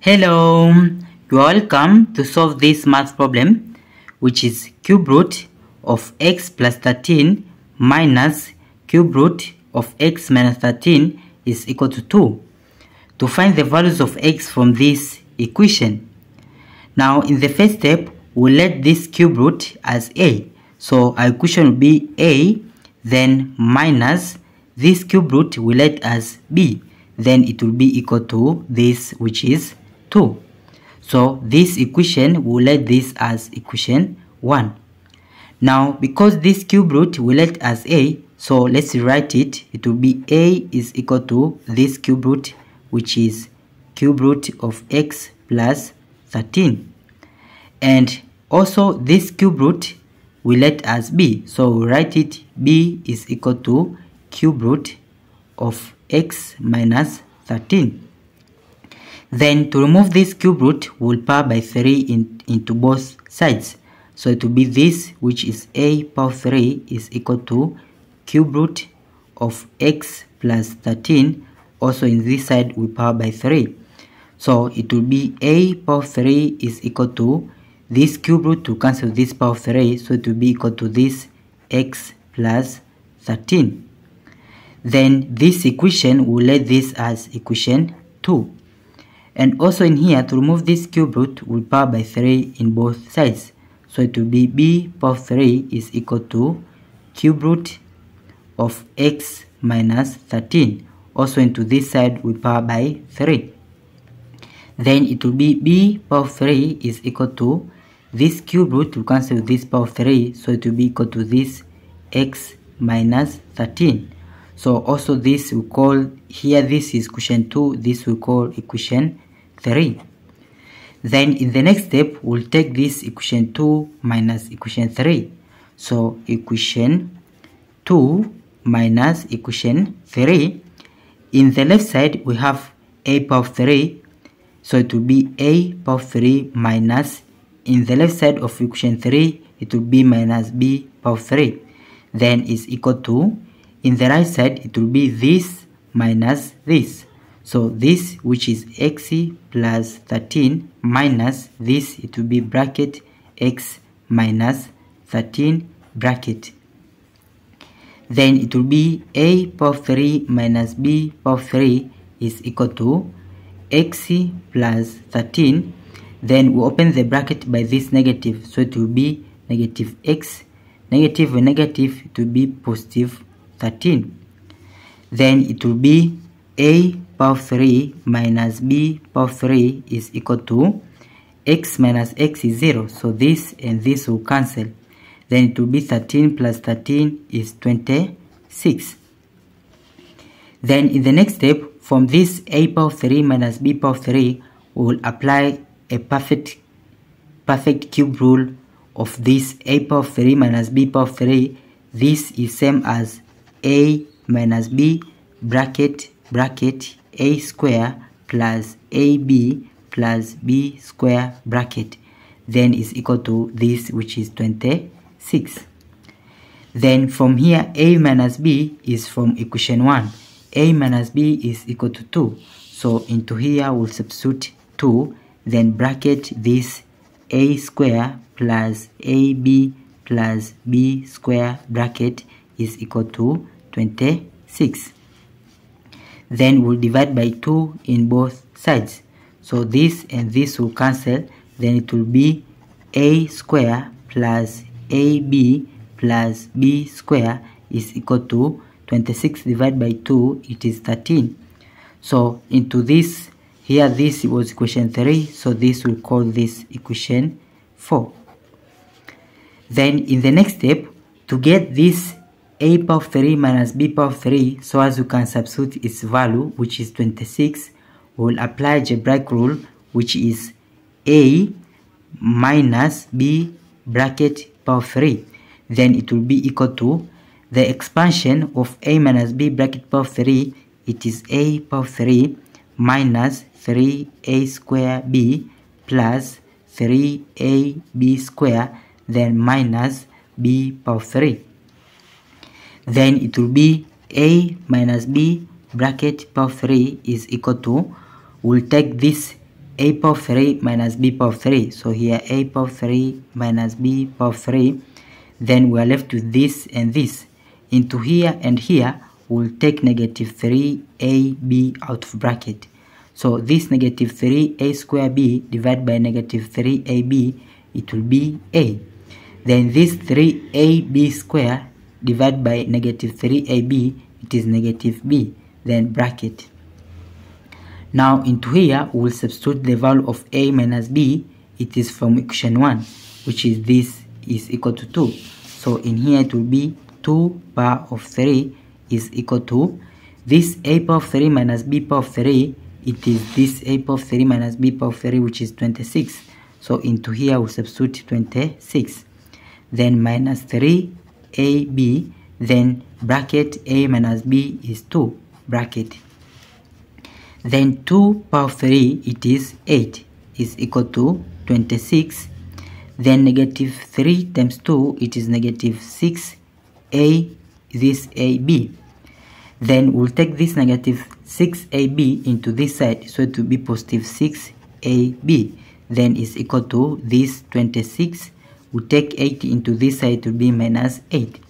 Hello, you are welcome to solve this math problem which is cube root of x plus 13 minus cube root of x minus 13 is equal to 2. To find the values of x from this equation. Now in the first step, we'll let this cube root as a. So our equation will be a, then minus this cube root we let as b. Then it will be equal to this which is 2. So this equation will let this as equation 1. Now because this cube root we let as a, so let's write it. It will be a is equal to this cube root which is cube root of x plus 13. And also this cube root we let as b. So we write it b is equal to cube root of x minus 13. Then to remove this cube root, we'll power by 3 in, into both sides. So it will be this, which is a power 3 is equal to cube root of x plus 13. Also in this side, we power by 3. So it will be a power 3 is equal to this cube root to cancel this power 3. So it will be equal to this x plus 13. Then this equation, we'll let this as equation 2. And also in here, to remove this cube root, we'll power by 3 in both sides. So it will be b power 3 is equal to cube root of x minus 13. Also into this side, we power by 3. Then it will be b power 3 is equal to this cube root to cancel this power 3. So it will be equal to this x minus 13. So also this we call, here this is equation 2, this we call equation 3. Then in the next step, we'll take this equation 2 minus equation 3. So equation 2 minus equation 3. In the left side, we have a power 3. So it will be a power 3 minus, in the left side of equation 3, it will be minus b power 3. Then is equal to, in the right side, it will be this minus this. So this which is x plus 13 minus this it will be bracket x minus 13 bracket. Then it will be a power 3 minus b power 3 is equal to x plus 13. Then we open the bracket by this negative. So it will be negative x. Negative negative it will be positive 13. Then it will be a power 3 minus b power 3 is equal to x minus x is 0. So this and this will cancel. Then it will be 13 plus 13 is 26. Then in the next step, from this a power 3 minus b power 3, we will apply a perfect, perfect cube rule of this a power 3 minus b power 3. This is same as a minus b bracket bracket a square plus ab plus b square bracket then is equal to this which is 26 then from here a minus b is from equation 1 a minus b is equal to 2 so into here we'll substitute 2 then bracket this a square plus ab plus b square bracket is equal to 26 then we'll divide by 2 in both sides. So this and this will cancel then it will be a square plus ab plus b square is equal to 26 divided by 2 it is 13 so into this here this was equation 3 so this will call this equation 4 then in the next step to get this a power 3 minus b power 3 so as you can substitute its value which is 26 we will apply the algebraic rule which is a minus b bracket power 3 then it will be equal to the expansion of a minus b bracket power 3 it is a power 3 minus 3a square b plus 3ab square then minus b power 3 then it will be a minus b bracket power 3 is equal to we'll take this a power 3 minus b power 3 so here a power 3 minus b power 3 then we are left with this and this. Into here and here we'll take negative 3ab out of bracket. So this negative 3a square b divided by negative 3ab it will be a. Then this 3ab square divided by negative 3ab it is negative b then bracket. Now into here we will substitute the value of a minus b it is from equation 1 which is this is equal to 2 so in here it will be 2 power of 3 is equal to this a power of 3 minus b power of 3 it is this a power of 3 minus b power of 3 which is 26 so into here we substitute 26 then minus 3 ab then bracket a minus b is 2 bracket. Then 2 power 3 it is 8 is equal to 26 then negative 3 times 2 it is negative 6 a this ab then we'll take this negative 6ab into this side so it will be positive 6ab then is equal to this 26 we take 8 into this side to be minus 8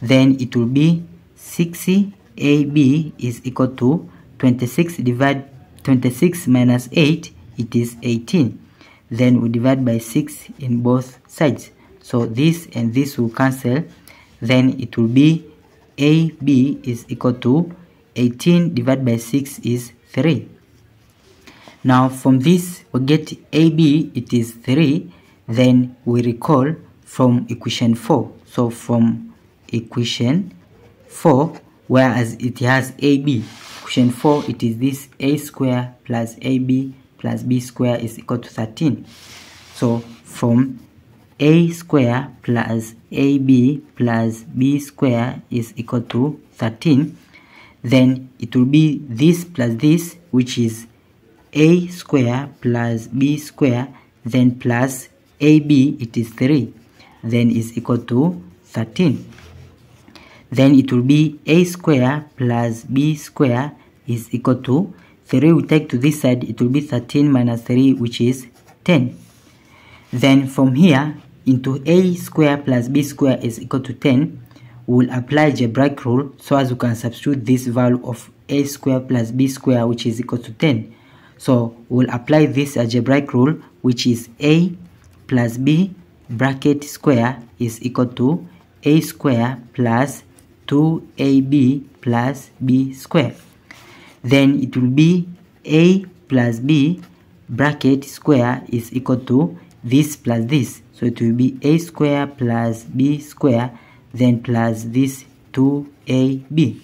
then it will be 6ab is equal to 26 divide 26 minus 8 it is 18 then we divide by 6 in both sides. So this and this will cancel. Then it will be AB is equal to 18 divided by 6 is 3 now from this we get AB it is 3 then we recall from equation 4 so from equation 4 whereas it has AB equation 4 it is this a square plus ab plus b square is equal to 13 so from a square plus ab plus b square is equal to 13 then it will be this plus this which is a square plus b square then plus ab it is 3 then is equal to 13 then it will be a square plus b square is equal to 3 we take to this side it will be 13 minus 3 which is 10 then from here into a square plus b square is equal to 10 we will apply algebraic rule so as we can substitute this value of a square plus b square which is equal to 10 so we'll apply this algebraic rule which is a plus b bracket square is equal to a square plus 2ab plus b square. Then it will be a plus b bracket square is equal to this plus this. So it will be a square plus b square then plus this 2ab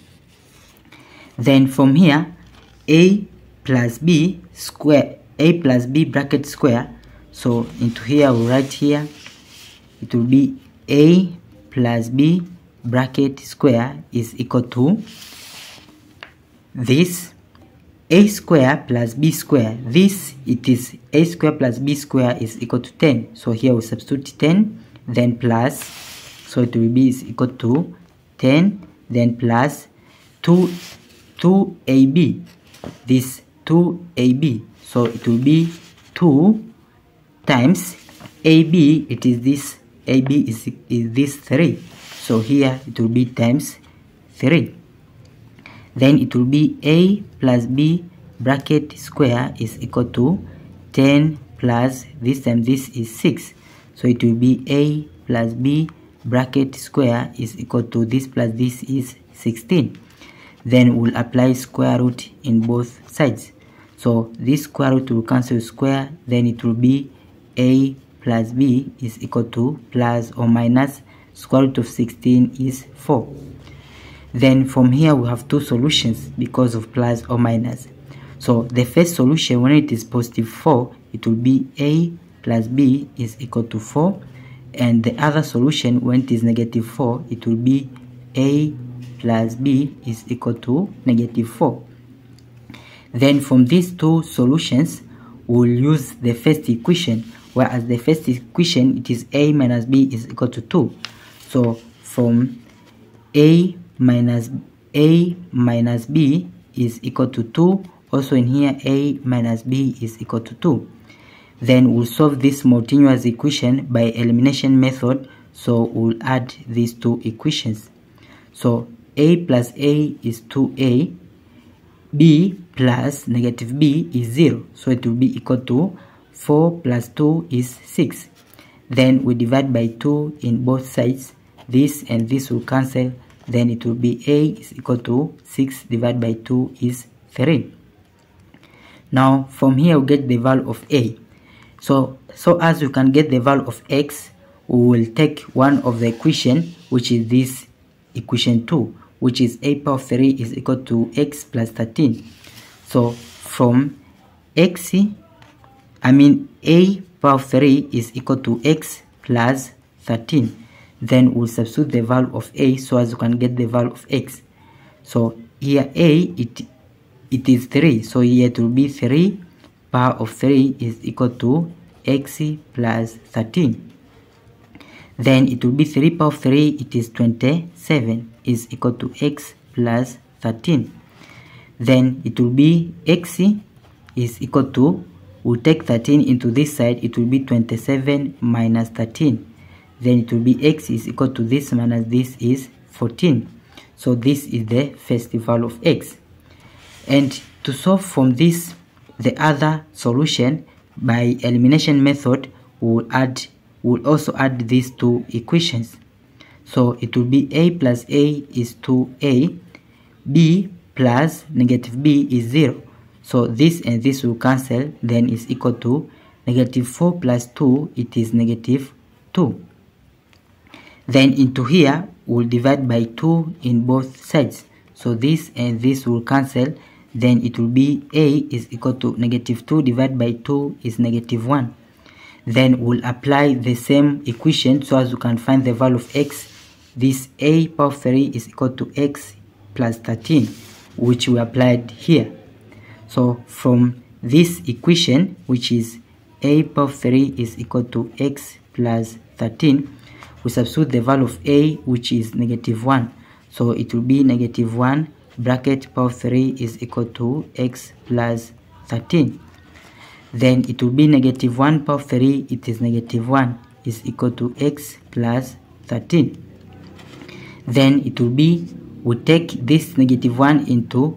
then from here a plus b square a plus b bracket square so into here we write here. It will be a plus b bracket square is equal to this a square plus b square. This it is a square plus b square is equal to 10 so here we substitute 10 then plus. So it will be is equal to 10 then plus 2 2ab this 2ab so it will be 2 times ab it is this ab is, is this 3 so here it will be times 3 then it will be a plus b bracket square is equal to 10 plus this time this is 6 so it will be a plus b bracket square is equal to this plus this is 16 then we'll apply square root in both sides. So this square root will cancel square then it will be a plus b is equal to plus or minus square root of 16 is 4 then from here we have two solutions because of plus or minus. So the first solution when it is positive 4 it will be a plus b is equal to 4 and the other solution when it is negative 4 it will be a plus b is equal to negative 4 then from these two solutions we'll use the first equation whereas the first equation it is a minus b is equal to 2 so from a minus a minus b is equal to 2 also in here a minus b is equal to 2 then we'll solve this multinuous equation by elimination method. So we'll add these two equations. So a plus a is 2a b plus negative b is 0 so it will be equal to 4 plus 2 is 6 then we divide by 2 in both sides. This and this will cancel. Then it will be a is equal to 6 divided by 2 is 3 now from here we get the value of a. So so as you can get the value of x we will take one of the equation which is this equation 2 which is a power 3 is equal to x plus 13 so from x i mean a power 3 is equal to x plus 13 then we'll substitute the value of a so as you can get the value of x. So here a it it is 3 so here it will be 3 power of 3 is equal to x plus 13 then it will be 3 power of 3 it is 27 is equal to x plus 13 then it will be x is equal to we'll take 13 into this side it will be 27 minus 13 then it will be x is equal to this minus this is 14 so this is the first value of x. And to solve from this the other solution by elimination method we'll add we'll also add these two equations. So it will be a plus a is 2a b plus negative b is 0 so this and this will cancel then is equal to negative 4 plus 2 it is negative 2 then into here we'll divide by 2 in both sides. So this and this will cancel then it will be a is equal to negative 2 divided by 2 is negative 1 then we'll apply the same equation so as you can find the value of x. This a power 3 is equal to x plus 13 which we applied here so from this equation which is a power 3 is equal to x plus 13 we substitute the value of a which is negative 1 so it will be negative 1 bracket power 3 is equal to x plus 13 then it will be negative 1 power 3 it is negative 1 is equal to x plus 13 then it will be we take this negative 1 into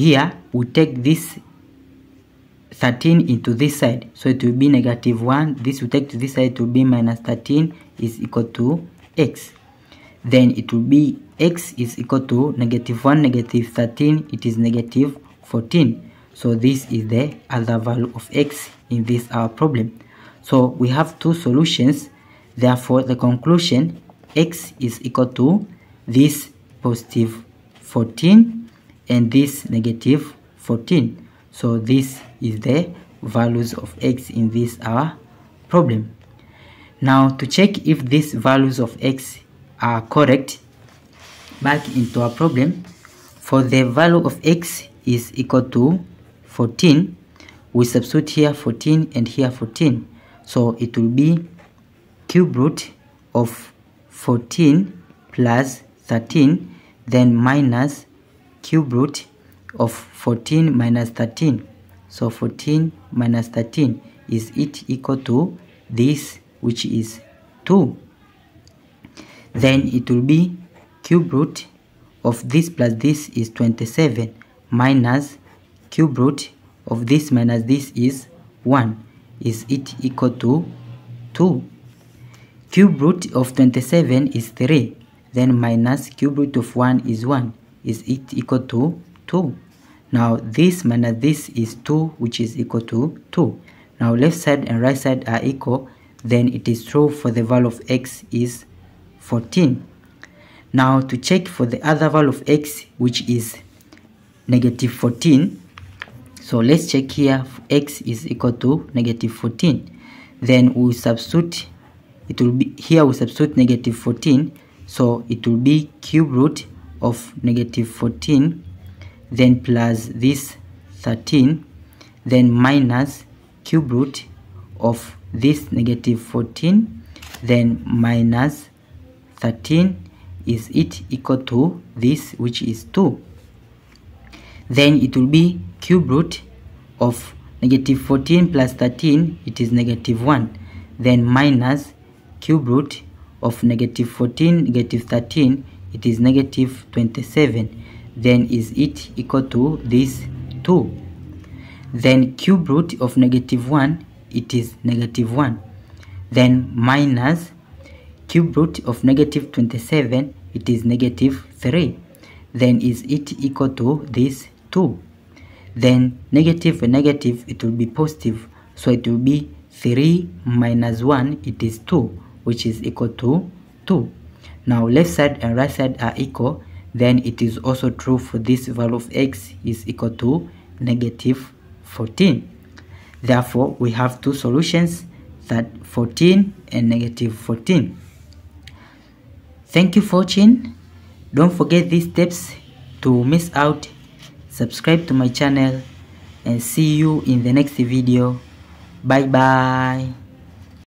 here we take this 13 into this side. So it will be negative 1 this will take to this side to be minus 13 is equal to x. Then it will be x is equal to negative 1 negative 13 it is negative 14 so this is the other value of x in this our problem. So we have two solutions. Therefore the conclusion x is equal to this positive 14 and this negative 14 so this is the values of x in this our problem. Now to check if these values of x are correct back into our problem. For the value of x is equal to 14 we substitute here 14 and here 14 so it will be cube root of 14 plus 13 then minus cube root of 14 minus 13 so 14 minus 13 is it equal to this which is 2 then it will be cube root of this plus this is 27 minus cube root of this minus this is 1 is it equal to 2 cube root of 27 is 3 then minus cube root of 1 is 1 is it equal to 2 now this minus this is 2 which is equal to 2 now left side and right side are equal then it is true for the value of x is 14 now to check for the other value of x which is negative 14 so let's check here x is equal to negative 14 then we substitute it will be here we substitute negative 14 so it will be cube root of negative 14 then plus this 13 then minus cube root of this negative 14 then minus 13 is it equal to this which is 2 then it will be cube root of negative 14 plus 13 it is negative 1 then minus cube root of negative 14 negative 13 it is negative 27 then is it equal to this 2 then cube root of negative 1 it is negative 1 then minus cube root of negative 27 it is negative 3 then is it equal to this 2 then negative and negative it will be positive. So it will be 3 minus 1 it is 2 which is equal to 2 now left side and right side are equal. Then it is also true for this value of x is equal to negative 14 therefore we have two solutions that 14 and negative 14 thank you for watching. Don't forget these steps to miss out. Subscribe to my channel and see you in the next video. Bye bye